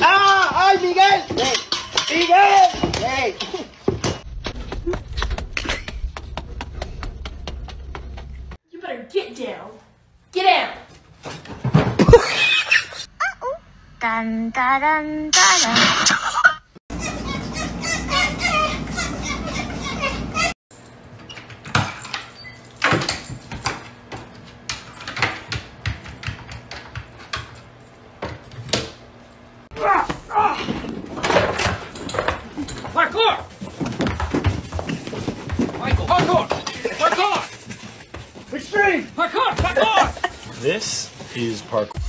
¡Ah! ¡Ay, Miguel! ¡Miguel! ¡Hey! You better get down. Get down. Dun, dun, dun, dun, dun. Parkour! Michael, parkour! Parkour! Extreme! Parkour! Parkour! This is parkour.